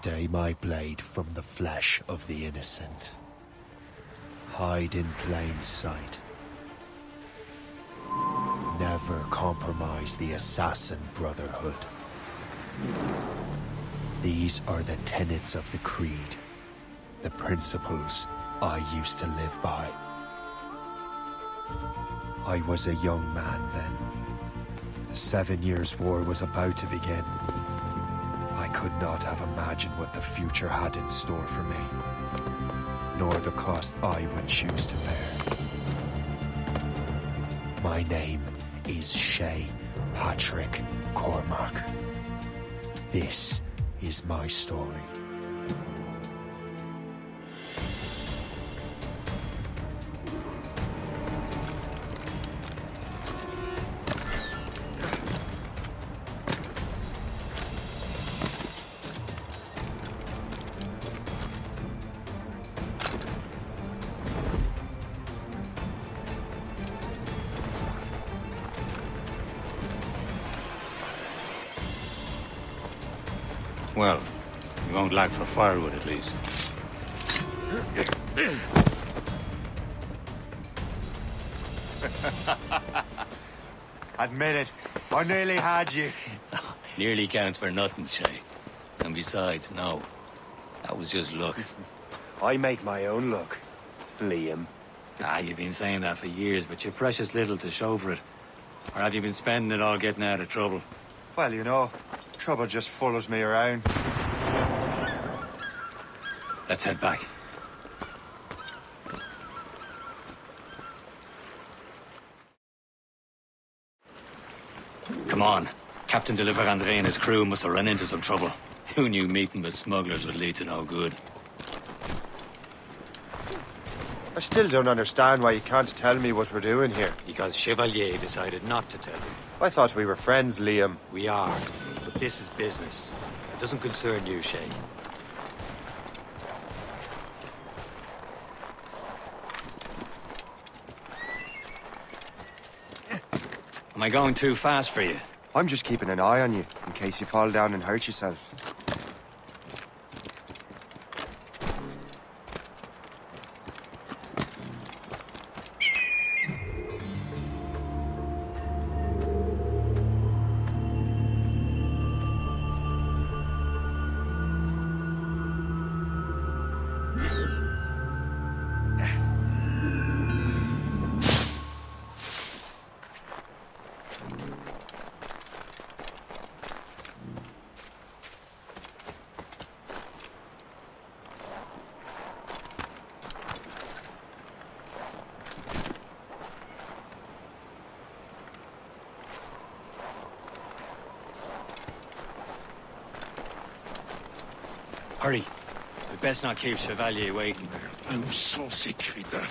Stay my blade from the flesh of the innocent. Hide in plain sight. Never compromise the Assassin Brotherhood. These are the tenets of the Creed, the principles I used to live by. I was a young man then. The Seven Years' War was about to begin. I could not have imagined what the future had in store for me, nor the cost I would choose to bear. My name is Shay Patrick Cormac. This is my story. Lack for firewood at least. Admit it. I nearly had you. Nearly counts for nothing, Shay. And besides, no. That was just luck. I make my own luck. Liam. Ah, you've been saying that for years, but you're precious little to show for it. Or have you been spending it all getting out of trouble? Well, you know, trouble just follows me around. Let's head back. Come on. Captain de Andre and his crew must have run into some trouble. Who knew meeting with smugglers would lead to no good? I still don't understand why you can't tell me what we're doing here. Because Chevalier decided not to tell you. I thought we were friends, Liam. We are, but this is business. It doesn't concern you, Shay. Am I going too fast for you? I'm just keeping an eye on you, in case you fall down and hurt yourself. We best not keep Chevalier waiting. Où sont ces crétins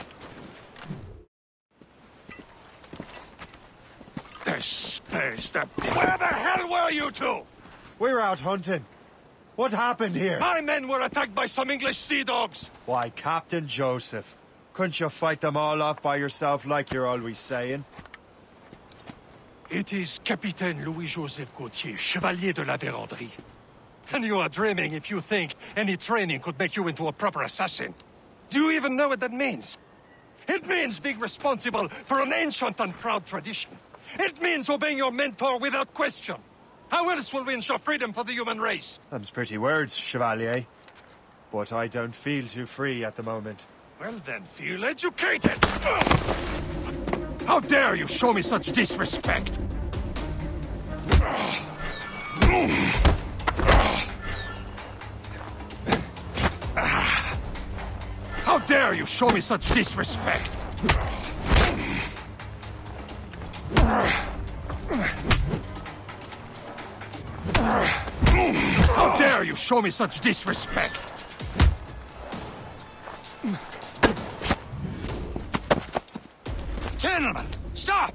Despise them. Where the hell were you two? We're out hunting. What happened here? My men were attacked by some English sea dogs. Why, Captain Joseph. Couldn't you fight them all off by yourself like you're always saying? It is Capitaine Louis-Joseph Gauthier, Chevalier de la Vérendrye. And you are dreaming if you think any training could make you into a proper assassin. Do you even know what that means? It means being responsible for an ancient and proud tradition. It means obeying your mentor without question. How else will we ensure freedom for the human race? Them's pretty words, Chevalier. But I don't feel too free at the moment. Well then, feel educated! How dare you show me such disrespect? How dare you show me such disrespect? How dare you show me such disrespect? Gentlemen, stop!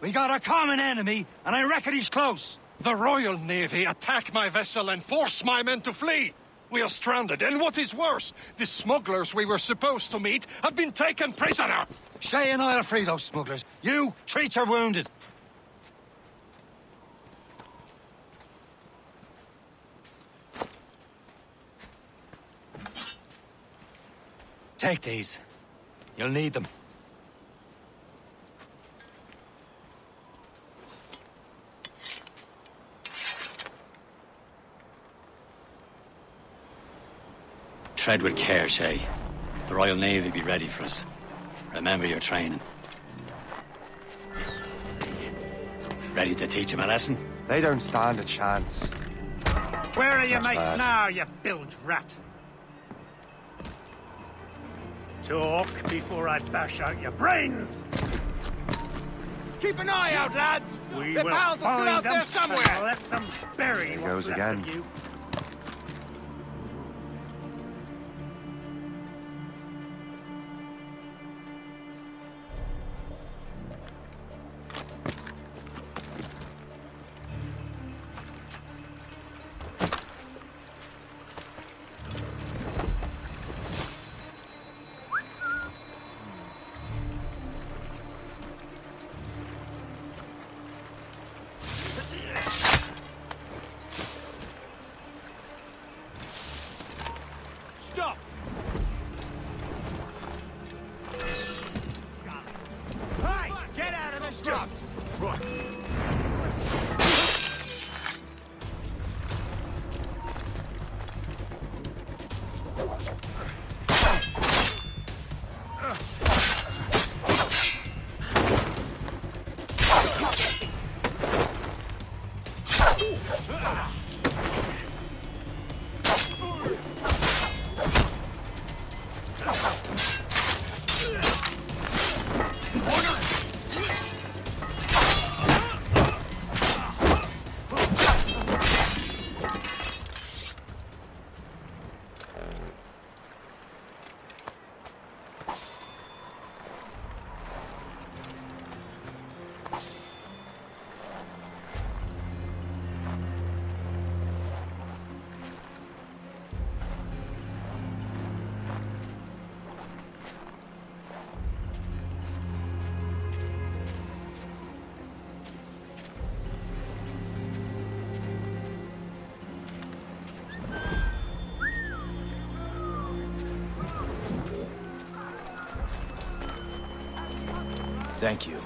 We got a common enemy, and I reckon he's close. The Royal Navy attack my vessel and force my men to flee. We are stranded, and what is worse, the smugglers we were supposed to meet have been taken prisoner! Shay and I are free those smugglers. You, treat your wounded. Take these. You'll need them. Tread with care, Shay. The Royal Navy be ready for us. Remember your training. Ready to teach him a lesson? They don't stand a chance. Where are your Not mates bad. now, you bilge rat? Talk before I bash out your brains! Keep an eye out, lads! We Their will pals are still out there somewhere! let them bury There goes left again. Thank you.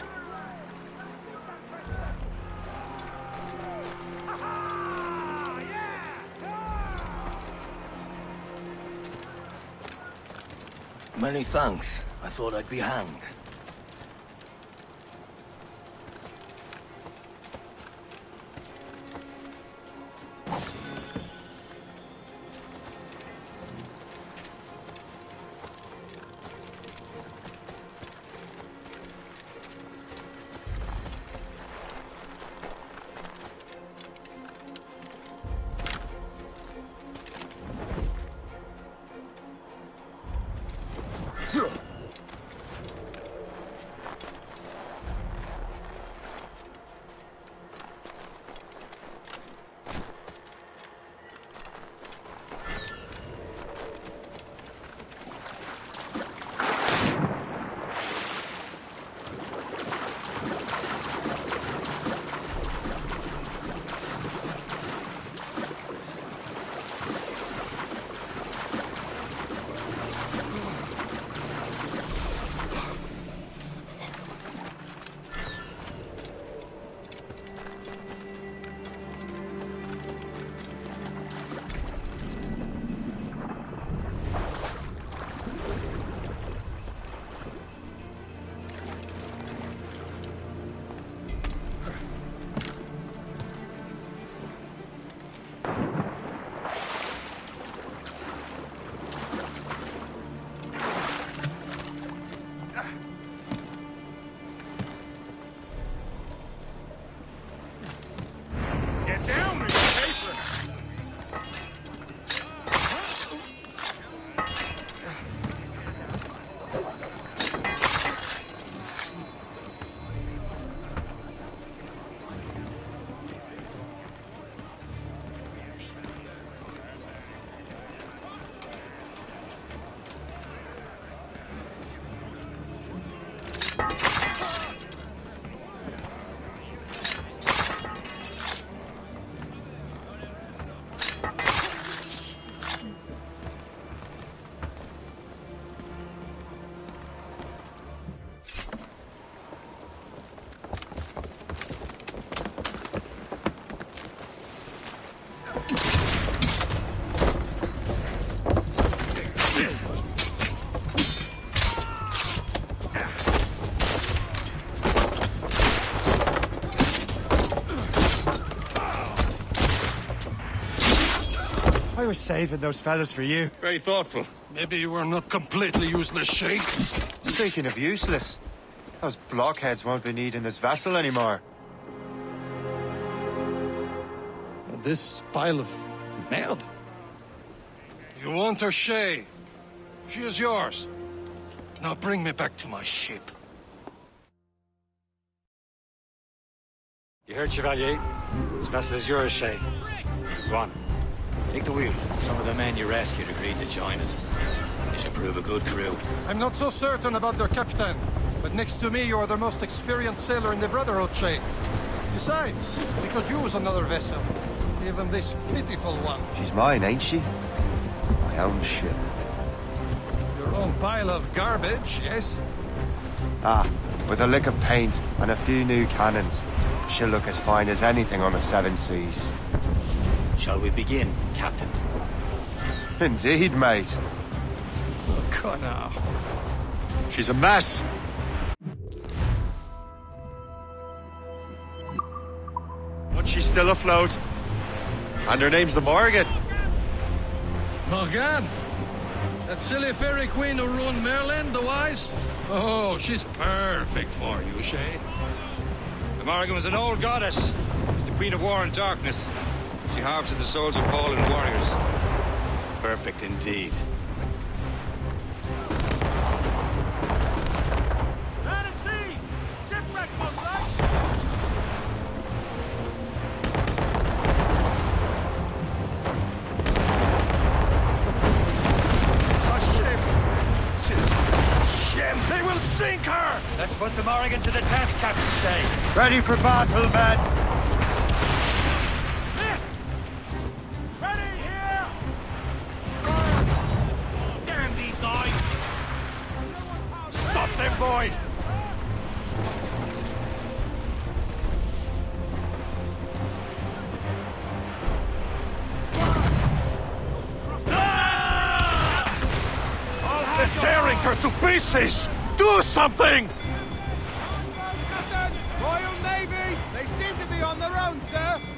Many thanks. I thought I'd be hanged. I was saving those fellas for you. Very thoughtful. Maybe you were not completely useless, Shay. Speaking of useless, those blockheads won't be needing this vessel anymore. This pile of merde. You want her, Shay? She is yours. Now bring me back to my ship. You heard, Chevalier? This vessel is yours, Shay. Go on. Take the wheel. Some of the men you rescued agreed to join us. They should prove a good crew. I'm not so certain about their captain, but next to me you are the most experienced sailor in the Brotherhood, Shay. Besides, we could use another vessel. Even this pitiful one. She's mine, ain't she? My own ship. Your own pile of garbage, yes? Ah, with a lick of paint and a few new cannons. She'll look as fine as anything on the seven seas. Shall we begin, Captain? Indeed, mate. Oh, Connor. She's a mess. But she's still afloat. And her name's the Morrigan. Morrigan? That silly fairy queen who ruined Merlin, the wise? Oh, she's perfect for you, Shay. The Morrigan was an old goddess. She's the queen of war and darkness. She harvested the souls of fallen warriors. Perfect indeed. Land at sea! Shipwreck, most! A ship! Ship! They will sink her! Let's put the Morrigan to the test, Captain Shay. Ready for battle, men. Her! Do something! Royal Navy! They seem to be on their own, sir!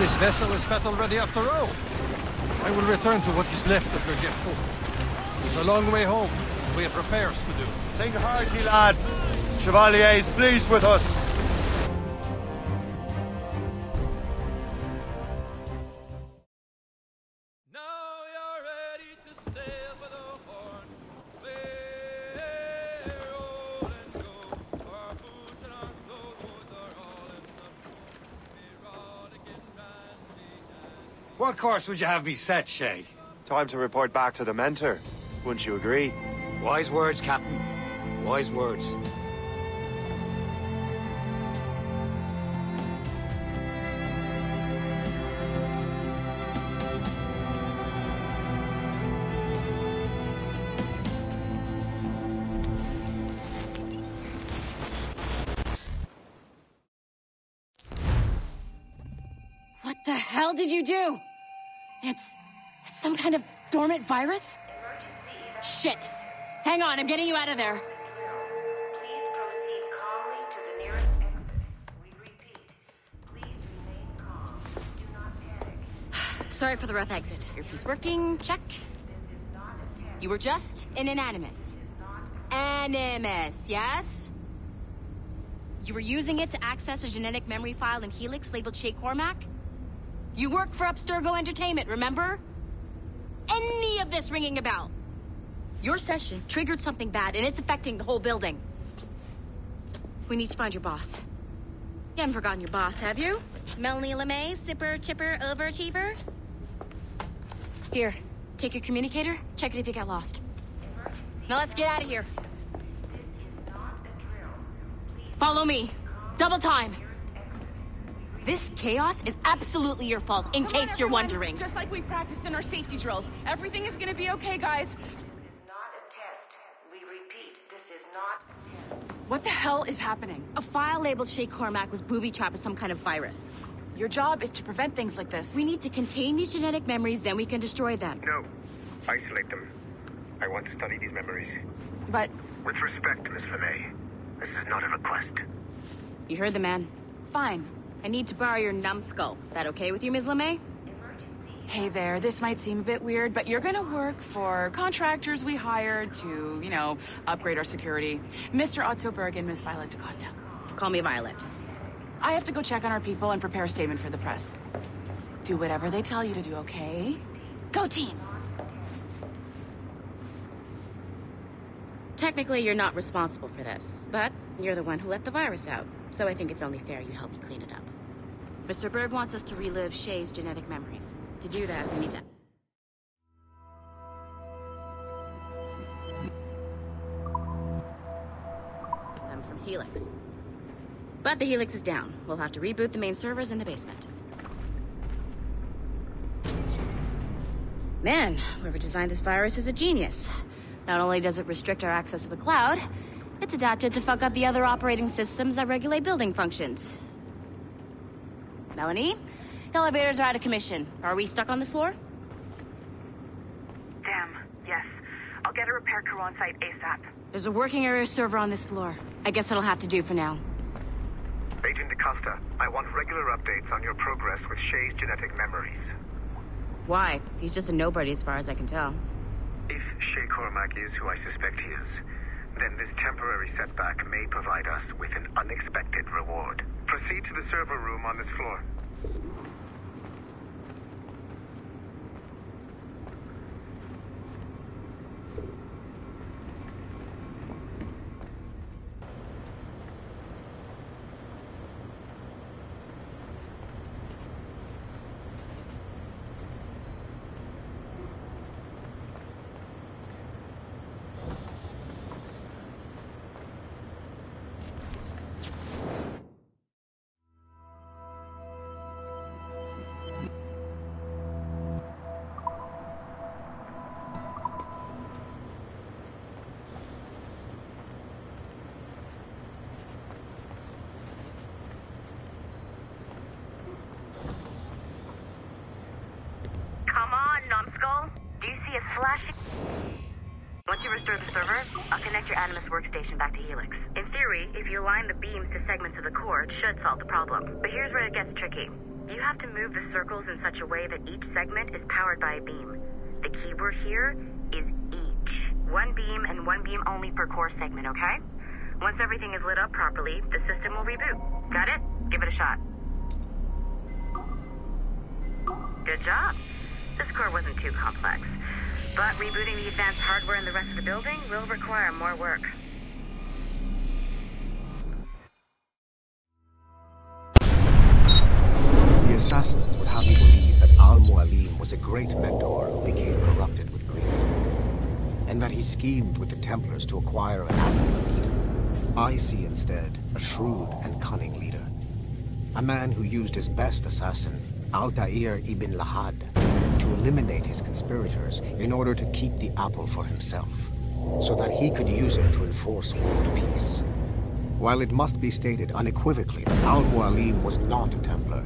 This vessel is battle ready after all. I will return to what is left of Gerfaut. It's a long way home. We have repairs to do. Sing hearty, lads. Chevalier is pleased with us. course would you have me set, Shay? Time to report back to the mentor. Wouldn't you agree? Wise words, Captain. Wise words. What the hell did you do? It's some kind of dormant virus? Shit. Hang on, I'm getting you out of there. Please proceed calmly to the nearest exit. We repeat, please remain calm. Do not panic. Sorry for the rough exit. Your Earpiece working, check. You were just in an animus. Animus, yes? You were using it to access a genetic memory file in Helix labeled Shay Cormac? You work for Abstergo Entertainment, remember? Any of this ringing a bell? Your session triggered something bad, and it's affecting the whole building. We need to find your boss. You haven't forgotten your boss, have you? Melanie LeMay, zipper, chipper, overachiever? Here, take your communicator, check it if you got lost. Now let's get out of here. Follow me. Double time. This chaos is absolutely your fault, in Come on, case you're wondering. Just like we practiced in our safety drills. Everything is gonna be okay, guys. This is not a test. We repeat, this is not a test. What the hell is happening? A file labeled Shay Cormac was booby-trapped with some kind of virus. Your job is to prevent things like this. We need to contain these genetic memories, then we can destroy them. No. Isolate them. I want to study these memories. But With respect, Miss LeMay, this is not a request. You heard the man. fine. I need to borrow your numbskull. That okay with you, Ms. LeMay? Hey there, this might seem a bit weird, but you're gonna work for contractors we hired to, you know, upgrade our security. Mr. Otso Berg and Miss Violet DaCosta. Call me Violet. I have to go check on our people and prepare a statement for the press. Do whatever they tell you to do, okay? Go team! Technically, you're not responsible for this, but you're the one who let the virus out, so I think it's only fair you help me clean it up. Mr. Berg wants us to relive Shay's genetic memories. To do that, we need to. Them from Helix. But the Helix is down. We'll have to reboot the main servers in the basement. Man, whoever designed this virus is a genius. Not only does it restrict our access to the cloud, it's adapted to fuck up the other operating systems that regulate building functions. Melanie, the elevators are out of commission. Are we stuck on this floor? Damn, yes. I'll get a repair crew on site ASAP. There's a working area server on this floor. I guess it'll have to do for now. Agent DaCosta, I want regular updates on your progress with Shay's genetic memories. Why? He's just a nobody as far as I can tell. If Shay Cormac is who I suspect he is, then this temporary setback may provide us with an unexpected reward. Proceed to the server room on this floor. Should solve the problem. But here's where it gets tricky. You have to move the circles in such a way that each segment is powered by a beam. The keyword here is each. One beam and one beam only per core segment, okay? Once everything is lit up properly, the system will reboot. Got it? Give it a shot. Good job. This core wasn't too complex. But rebooting the advanced hardware in the rest of the building will require more work. Assassins would have you believe that Al Mualim was a great mentor who became corrupted with greed, and that he schemed with the Templars to acquire an apple of Eden. I see instead a shrewd and cunning leader, a man who used his best assassin, Altair ibn Lahad, to eliminate his conspirators in order to keep the apple for himself, so that he could use it to enforce world peace. While it must be stated unequivocally that Al Mualim was not a Templar,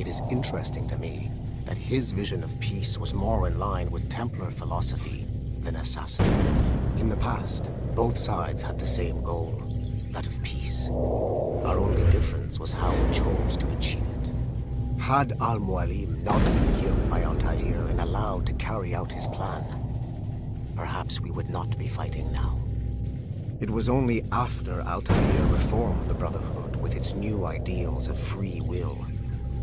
it is interesting to me that his vision of peace was more in line with Templar philosophy than assassin. In the past, both sides had the same goal, that of peace. Our only difference was how we chose to achieve it. Had Al-Mualim not been killed by Altair and allowed to carry out his plan, perhaps we would not be fighting now. It was only after Altair reformed the Brotherhood with its new ideals of free will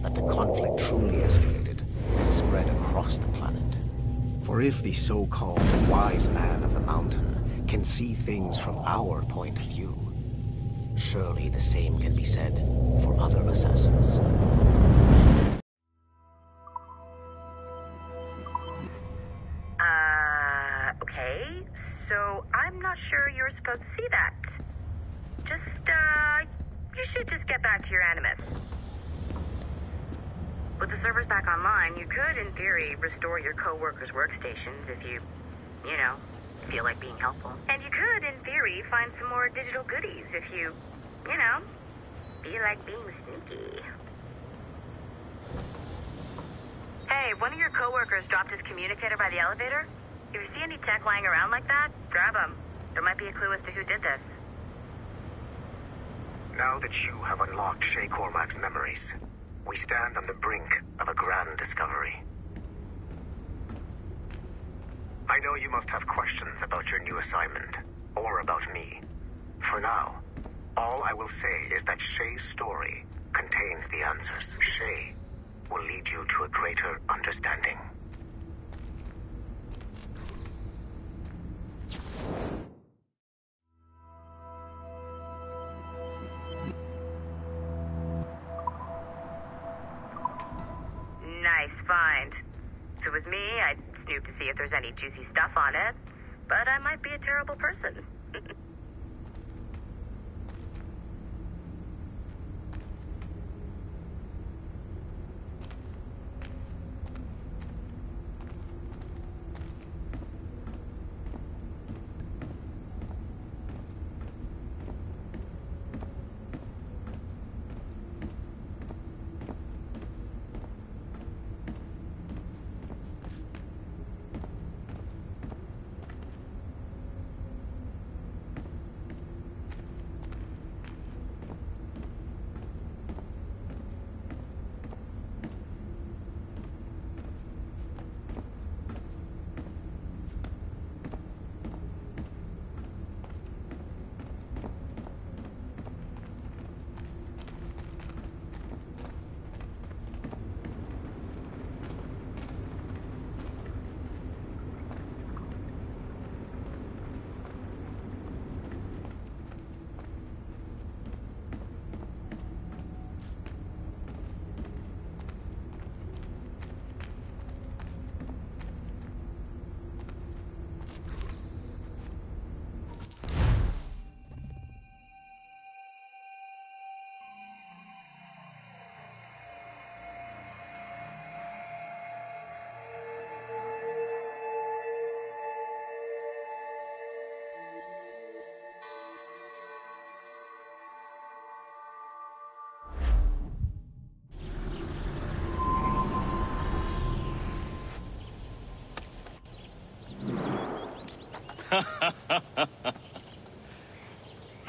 that the conflict truly escalated and spread across the planet. For if the so-called wise man of the mountain can see things from our point of view, surely the same can be said for other assassins. Uh, okay. So I'm not sure you were supposed to see that. Just, uh, you should just get back to your Animus. With the servers back online, you could, in theory, restore your co-workers' workstations if you, you know, feel like being helpful. And you could, in theory, find some more digital goodies if you, you know, feel like being sneaky. Hey, one of your coworkers dropped his communicator by the elevator. If you see any tech lying around like that, grab them. There might be a clue as to who did this. Now that you have unlocked Shay Cormac's memories, we stand on the brink of a grand discovery. I know you must have questions about your new assignment, or about me. For now, all I will say is that Shay's story contains the answers. Shay will lead you to a greater understanding. There's any juicy stuff on it. But I might be a terrible person.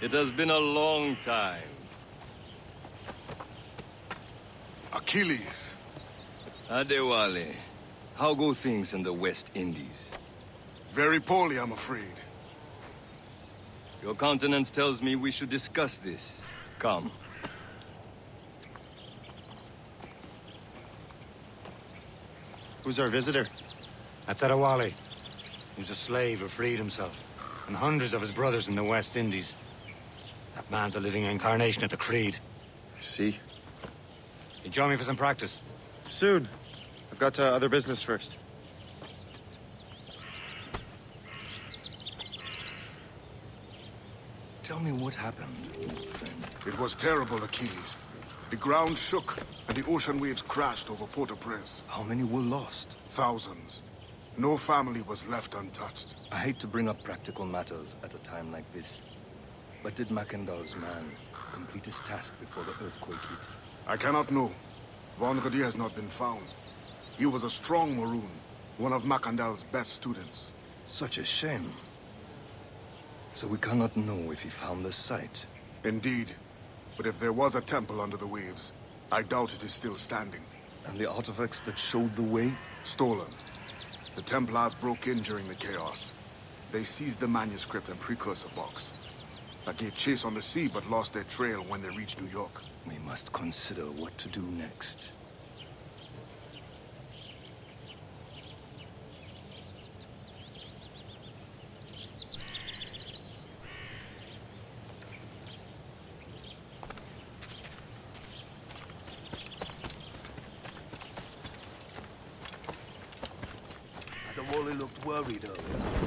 It has been a long time. Achilles. Adewale, how go things in the West Indies? Very poorly, I'm afraid. Your countenance tells me we should discuss this. Come. Who's our visitor? That's Adewale. Who's a slave who freed himself. And hundreds of his brothers in the West Indies. That man's a living incarnation of the Creed. I see. You join me for some practice? Soon. I've got uh, other business first. Tell me what happened, friend. It was terrible, Achilles. The ground shook, and the ocean waves crashed over Port-au-Prince. How many were lost? Thousands. No family was left untouched. I hate to bring up practical matters at a time like this. But did Mackandal's man complete his task before the earthquake hit? I cannot know. Von Radier has not been found. He was a strong Maroon, one of Mackandal's best students. Such a shame. So we cannot know if he found the site. Indeed. But if there was a temple under the waves, I doubt it is still standing. And the artifacts that showed the way? Stolen. The Templars broke in during the chaos. They seized the manuscript and precursor box. I gave chase on the sea, but lost their trail when they reached New York. We must consider what to do next. Adewale looked worried earlier.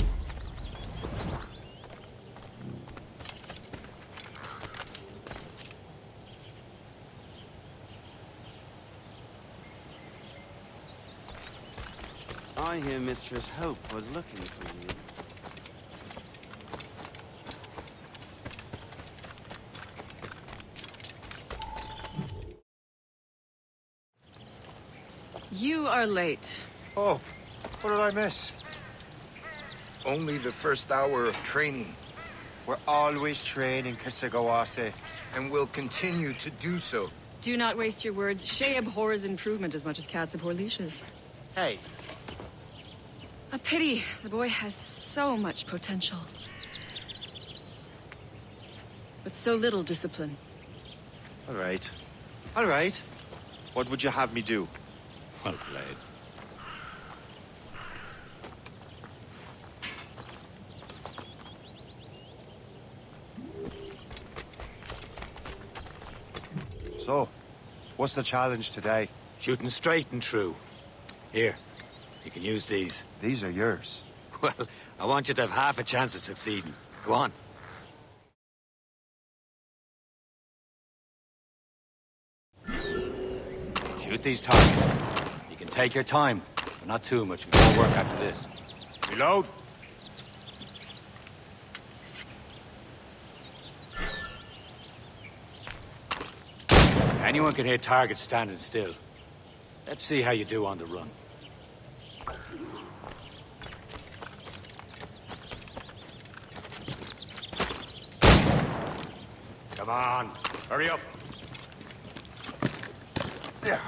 I hear Mistress Hope was looking for you. You are late. Oh, what did I miss? Only the first hour of training. We're always training, Kesegowaase. And we'll continue to do so. Do not waste your words. Shay abhors improvement as much as cats abhor leashes. Hey. A pity. The boy has so much potential. But so little discipline. All right. All right. What would you have me do? Well played. So, what's the challenge today? Shooting straight and true. Here, you can use these. These are yours. Well, I want you to have half a chance of succeeding. Go on. Shoot these targets. You can take your time, but not too much. We've more work after this. Reload. Anyone can hit targets standing still. Let's see how you do on the run. Come on, hurry up. Yeah.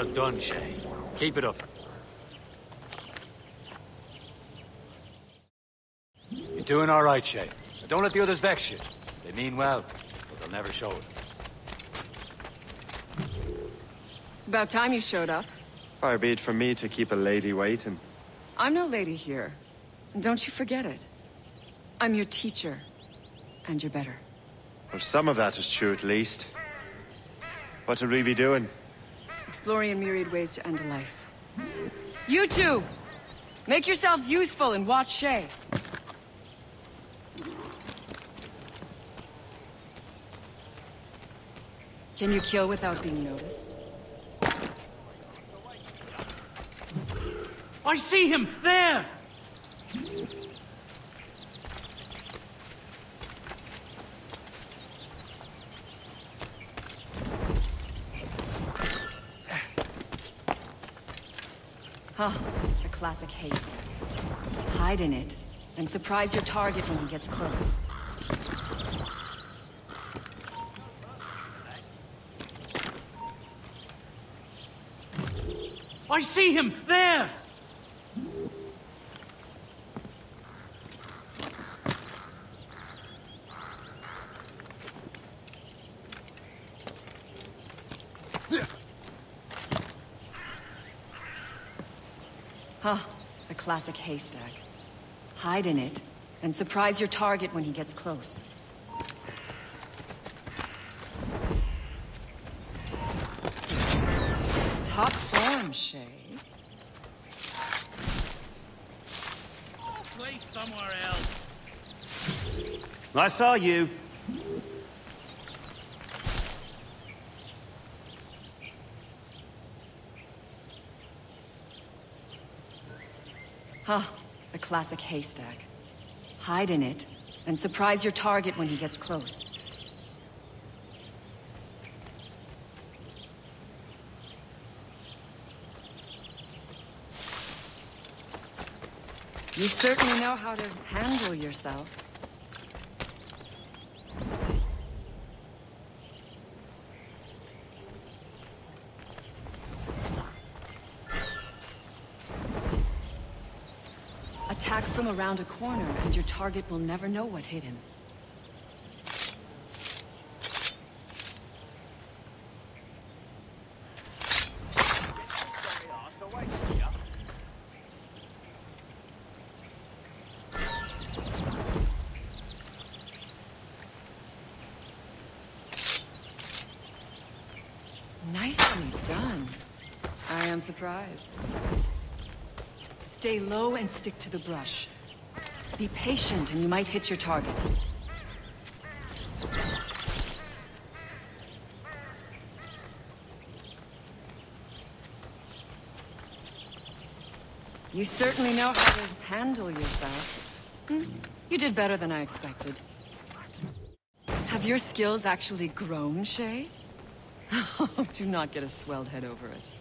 Well done, Shay. Keep it up. You're doing all right, Shay. But don't let the others vex you. They mean well, but they'll never show it. It's about time you showed up. Far be it from me to keep a lady waiting. I'm no lady here. And don't you forget it. I'm your teacher. And you're better. Well, some of that is true at least. What will we be doing? Exploring a myriad ways to end a life. You two! Make yourselves useful and watch Shay. Can you kill without being noticed? I see him! There! Huh. A classic haste. Hide in it, and surprise your target when he gets close. I see him! There! Huh, a classic haystack. Hide in it, and surprise your target when he gets close. Top form, Shay. Play somewhere else. I saw you. Huh, a classic haystack. Hide in it, and surprise your target when he gets close. You certainly know how to handle yourself. Attack from around a corner, and your target will never know what hit him. Nicely done. I am surprised. Stay low and stick to the brush. Be patient and you might hit your target. You certainly know how to handle yourself. Hmm, You did better than I expected. Have your skills actually grown, Shay? Do not get a swelled head over it.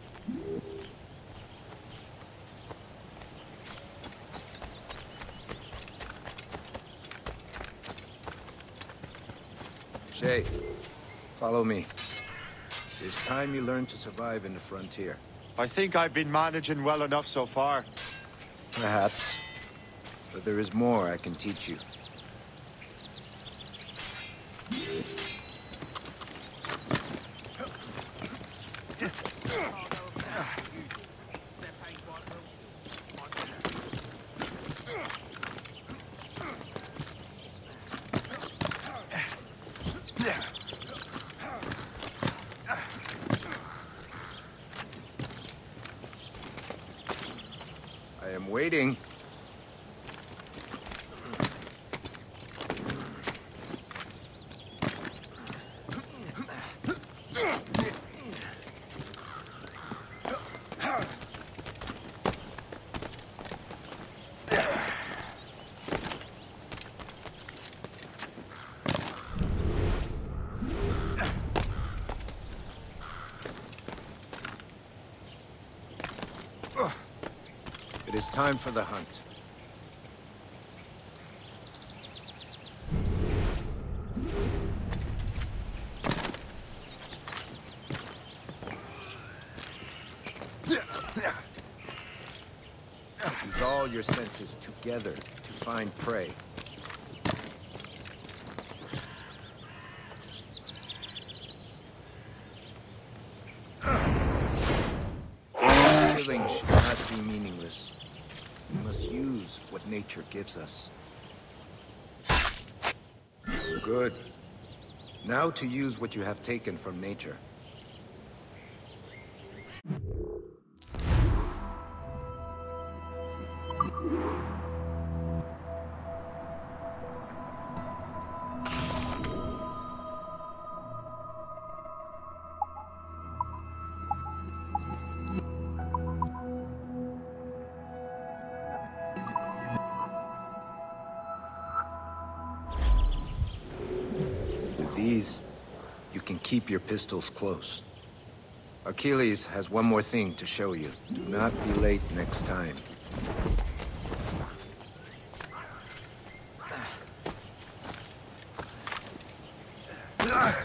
Follow me. It's time you learn to survive in the frontier. I think I've been managing well enough so far. Perhaps. But there is more I can teach you. Waiting. It is time for the hunt. Use all your senses together to find prey. Killing should not be meaningless. We must use what nature gives us. Good. Now to use what you have taken from nature. pistols close. Achilles has one more thing to show you. Do not be late next time. Ugh!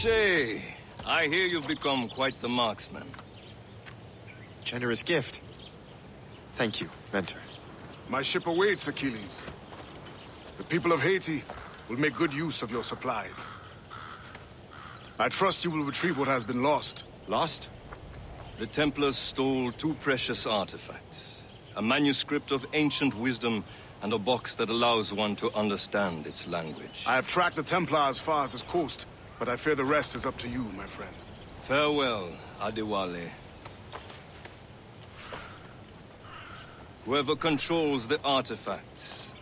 Shay, I hear you've become quite the marksman. Generous gift. Thank you, Mentor. My ship awaits, Achilles. The people of Haiti will make good use of your supplies. I trust you will retrieve what has been lost. Lost? The Templars stole two precious artifacts. A manuscript of ancient wisdom and a box that allows one to understand its language. I have tracked the Templar as far as this coast, but I fear the rest is up to you, my friend. Farewell, Adewale. Whoever controls the artifacts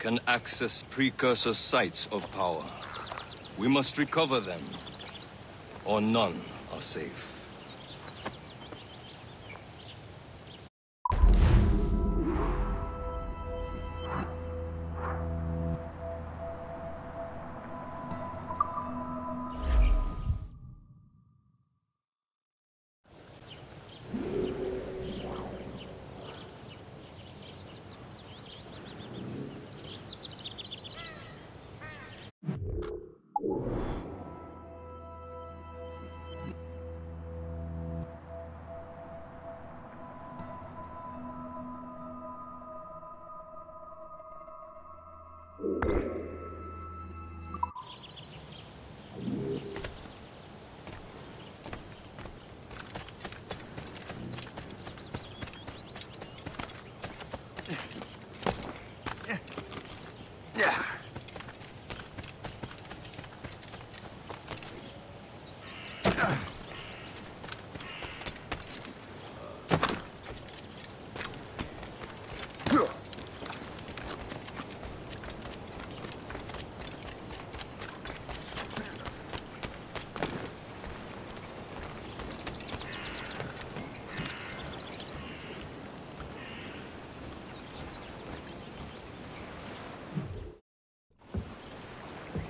can access precursor sites of power. We must recover them, or none are safe.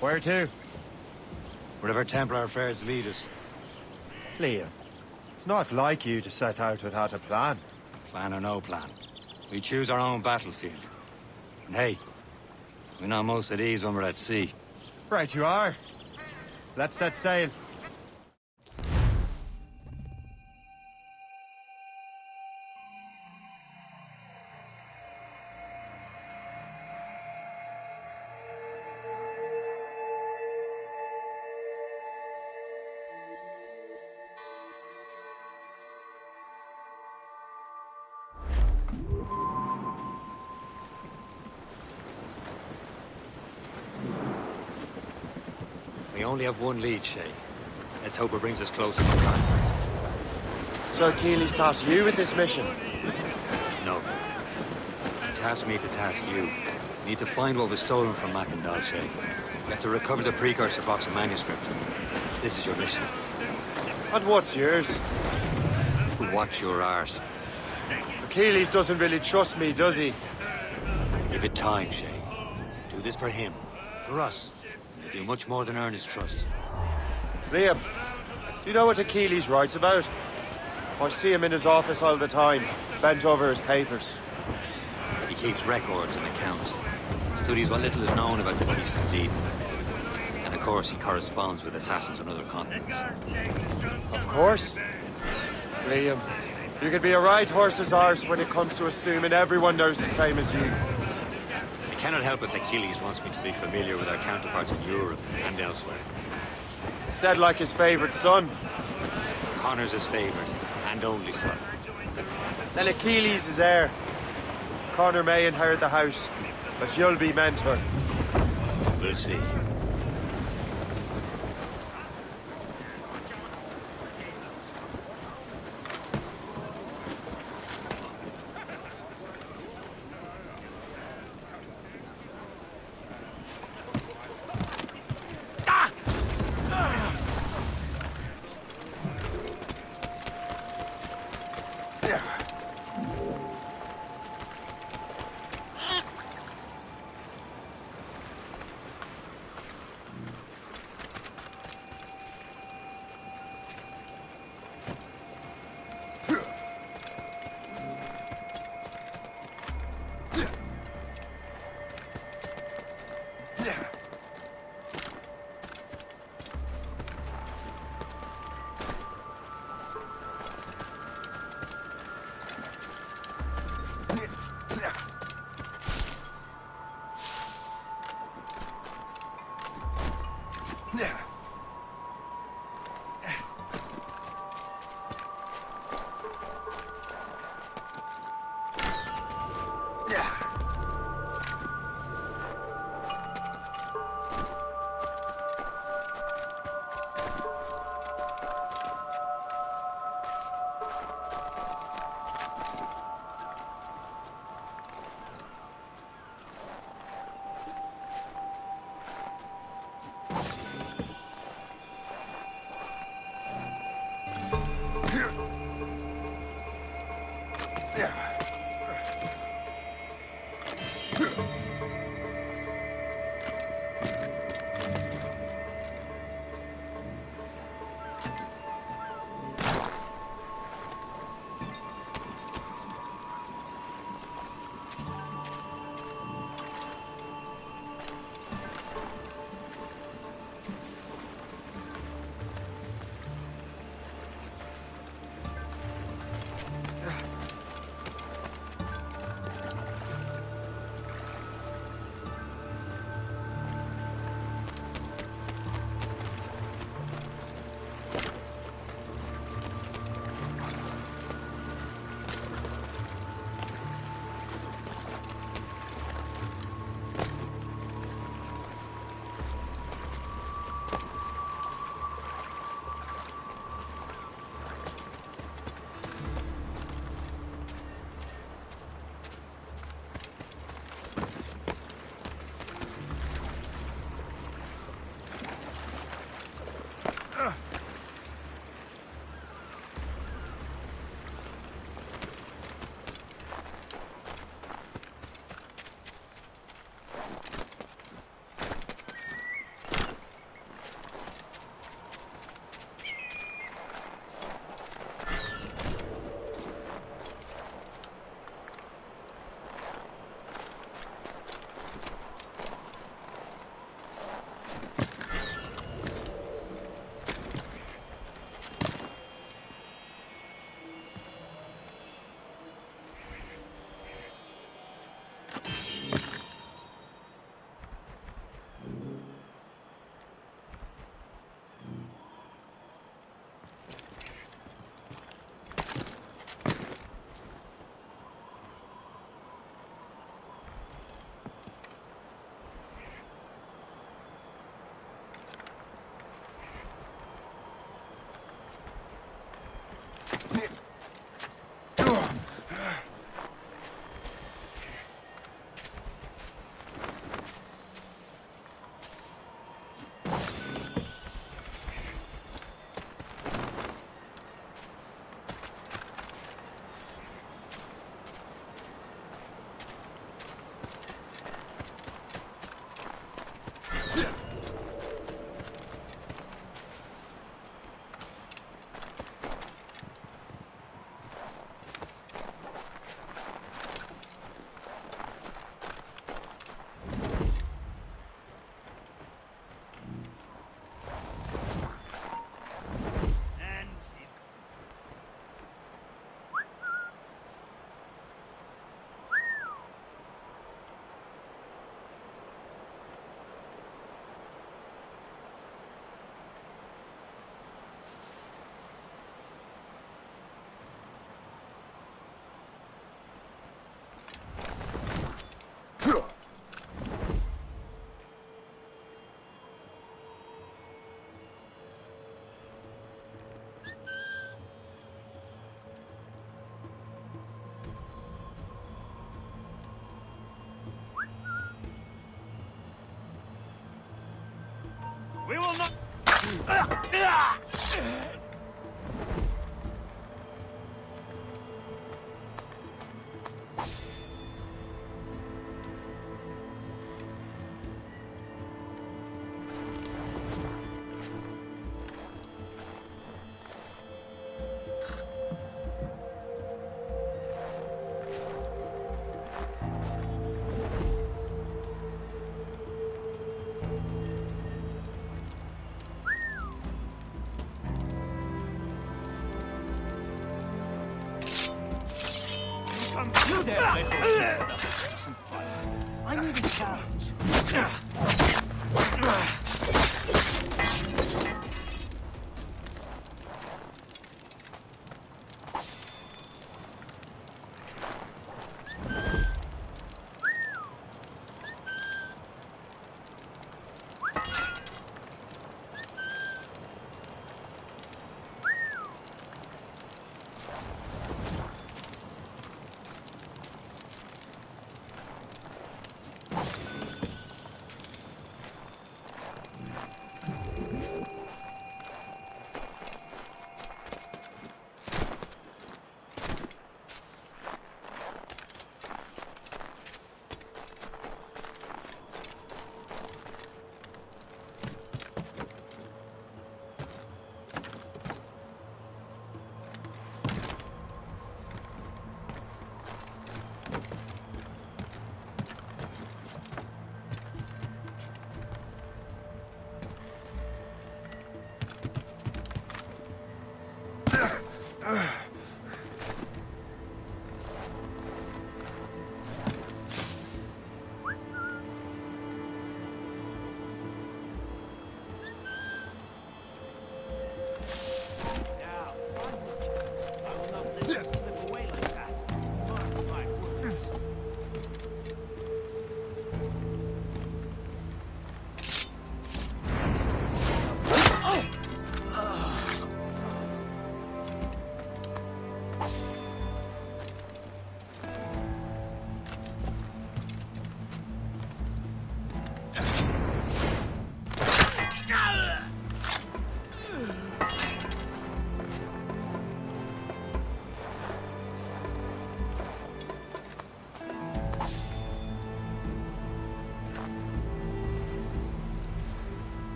Where to? Wherever Templar affairs lead us. Liam, it's not like you to set out without a plan. Plan or no plan. We choose our own battlefield. And hey, we're not most at ease when we're at sea. Right you are. Let's set sail. Have one lead, Shay. Let's hope it brings us closer to conquest. So Achilles tasked you with this mission? No. He tasked me to task you. We need to find what was stolen from Mackandal, Shay. We have to recover the precursor box of manuscript. This is your mission. And what's yours? Watch your arse. Achilles doesn't really trust me, does he? Give it time, Shay. Do this for him. For us. Do much more than earn his trust. Liam, do you know what Achilles writes about? I see him in his office all the time, bent over his papers. He keeps records and accounts. Studies what little is known about the Pieces of Eden. And of course, he corresponds with assassins on other continents. Of course. Liam, you could be a right horse's arse when it comes to assuming everyone knows the same as you. I cannot help if Achilles wants me to be familiar with our counterparts in Europe and elsewhere. Said like his favorite son. Connor's his favorite and only son. Then Achilles is heir. Connor may inherit the house, but you'll be mentor. We'll see.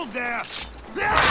Hold there! Yeah.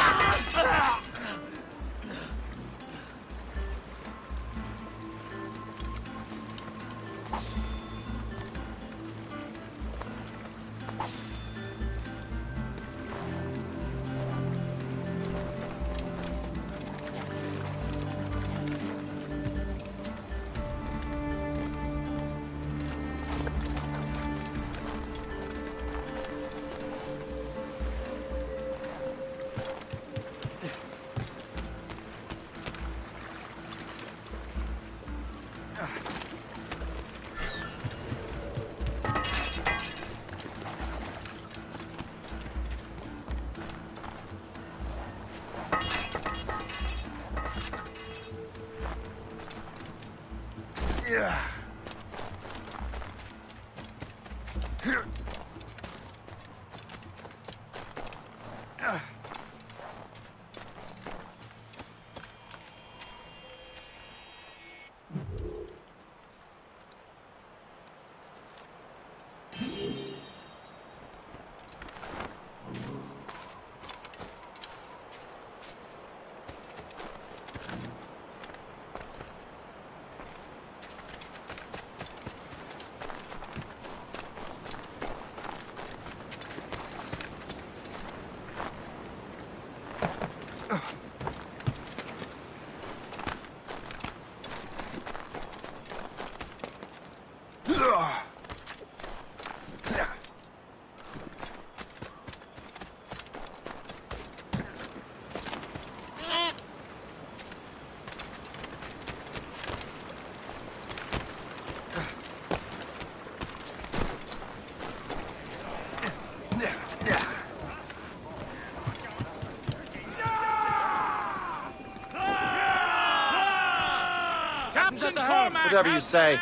Whatever you say,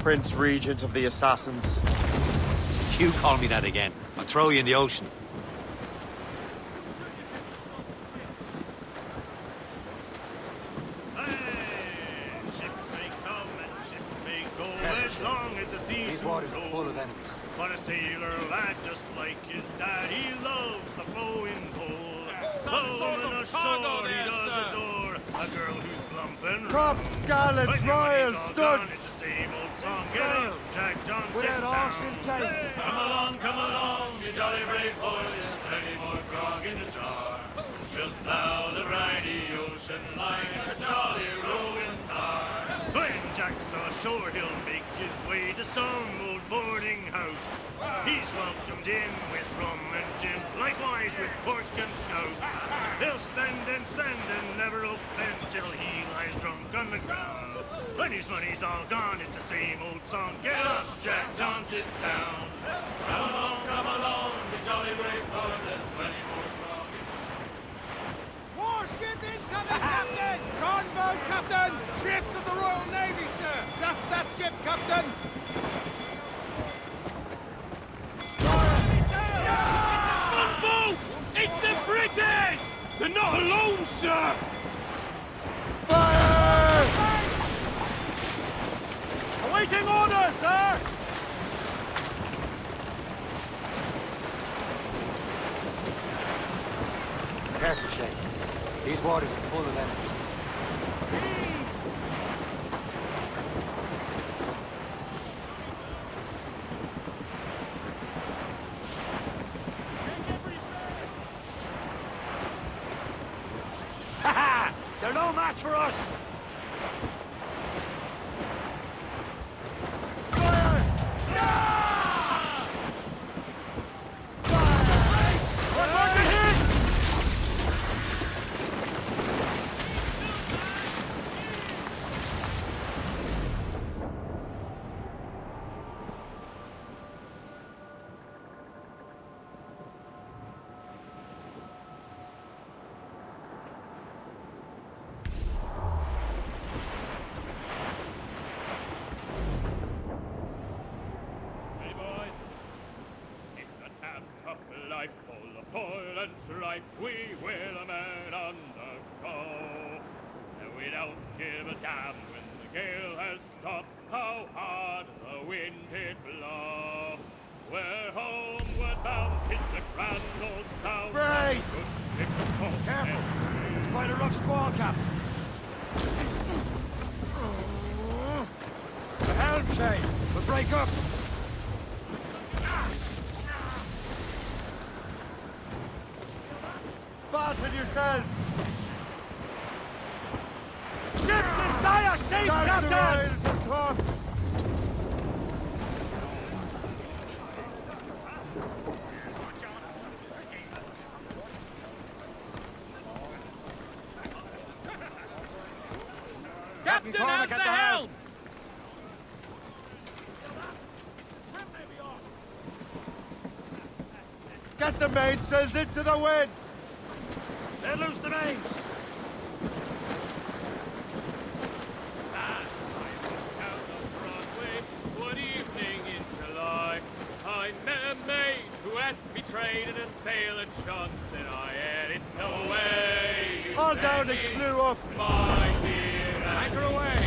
Prince Regent of the Assassins. You call me that again. I'll throw you in the ocean. Hey! Ships may come and ships may go. As long as the seas These waters are full of enemies. But a sailor lad just like his dad, he loves the flowing pole. Low and ashore, he Cops, Scarlet's Royal Studs! Sail. Jack Johnson. We're at Austin Tank. Come along, come along, you jolly brave boys. There's plenty more grog in the jar. We'll plow the briny ocean like a jolly rowing car. When Jack's ashore, he'll be line. some old boarding house. He's welcomed in with rum and gin, likewise with pork and scouse. He'll spend and spend and never open till he lies drunk on the ground. When his money's all gone, it's the same old song. Get up, Jack John, sit down. Come along, come along, the jolly brave boys, there's plenty more grog. Warship incoming, Captain! Gunboat, Captain! Ships of the Royal Navy, sir! Just that ship, Captain! Gunboat! It's the British! They're not alone, sir! Fire! Awaiting orders, sir! Careful, Shay. These waters are full of enemies. They're no match for us! Hey boys, it's a damn tough life, full of strife. We will a man undergo. And we don't give a damn when the gale has stopped. How hard the wind did blow. We're homeward bound, 'tis a grand old sound. Brace! Good ship of Careful! It's quite a rough squall, Cap. The helm, Shay! We'll break up! Bat with yourselves! Ships in dire shape, the Captain! rails and tops! Captain, how's the helm? Get the mainsails into the wind! Let loose the mains! One evening in July, I met a maid who asked me trade in a sail at Johnson. I had it so away. you Haul send down and me, clew up! My dear, Anchor away!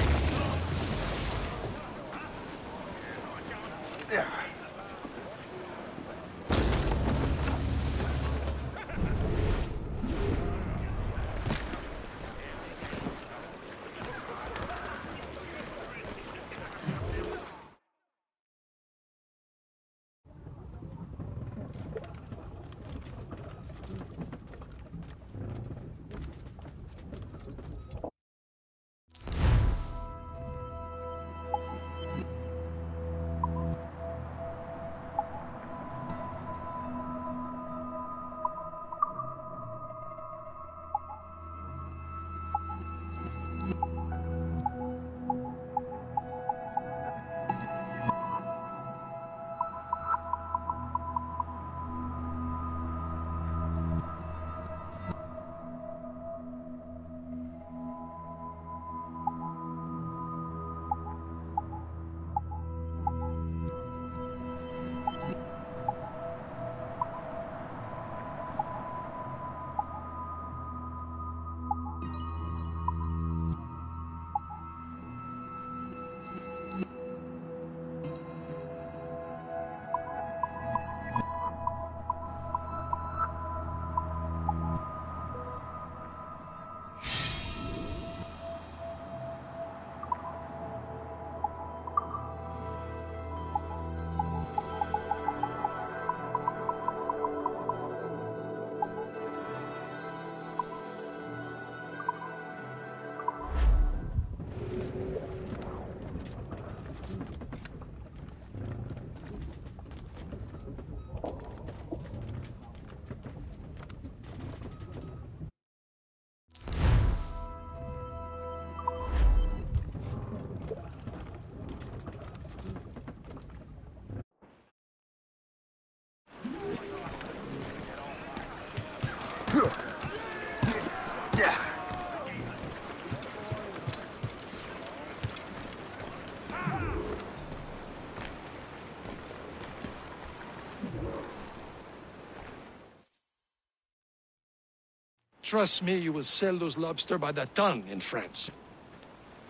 Trust me, you will sell those lobster by the ton in France.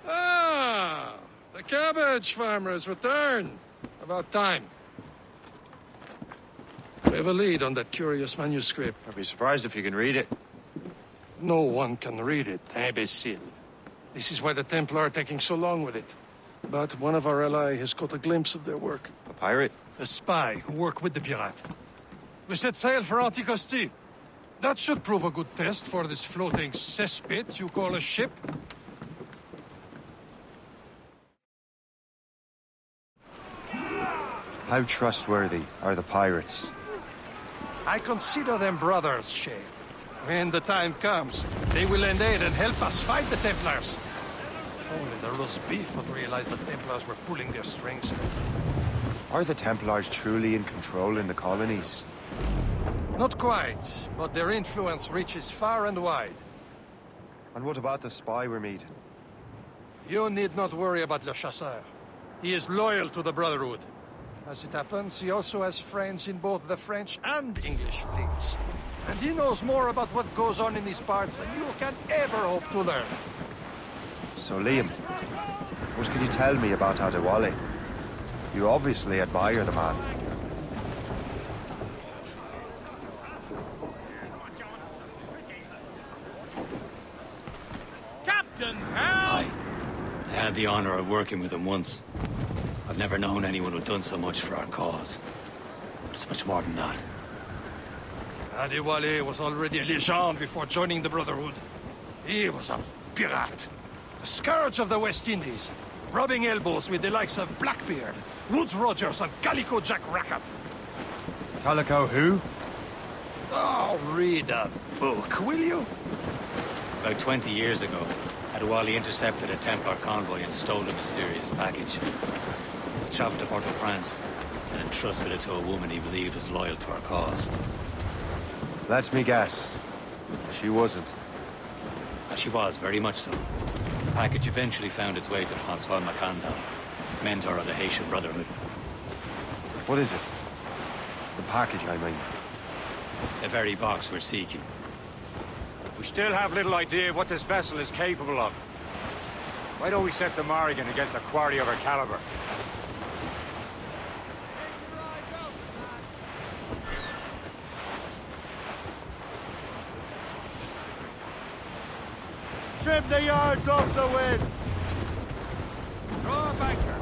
Ah, the cabbage farmer has returned. About time. We have a lead on that curious manuscript. I'd be surprised if you can read it. No one can read it, imbecile. This is why the Templar are taking so long with it. But one of our ally has caught a glimpse of their work. A pirate? A spy who worked with the pirate. We set sail for Anticosti. That should prove a good test for this floating cesspit you call a ship. How trustworthy are the pirates? I consider them brothers, Shay. When the time comes, they will lend aid and help us fight the Templars. If only the roast beef would realize the Templars were pulling their strings. Are the Templars truly in control in the colonies? Not quite, but their influence reaches far and wide. And what about the spy we're meeting? You need not worry about Le Chasseur. He is loyal to the Brotherhood. As it happens, he also has friends in both the French and English fleets. And he knows more about what goes on in these parts than you can ever hope to learn. So, Liam, what could you tell me about Adewale? You obviously admire the man. Captain's help! I had the honor of working with him once. I've never known anyone who'd done so much for our cause. But it's much more than that. Adewale was already a legend before joining the Brotherhood. He was a pirate. The scourge of the West Indies. Rubbing elbows with the likes of Blackbeard, Woodes Rogers, and Calico Jack Rackham. Calico who? Oh, read a book, will you? About 20 years ago, Adewale intercepted a Templar convoy and stole a mysterious package. He traveled to Port-au-Prince and entrusted it to a woman he believed was loyal to our cause. Let me guess. She wasn't. And she was, very much so. The package eventually found its way to Francois Mackandal, mentor of the Haitian Brotherhood. What is it? The package, I mean. The very box we're seeking. We still have little idea of what this vessel is capable of. Why don't we set the Morrigan against a quarry of her caliber? Trim the yards off the wind! Draw banker!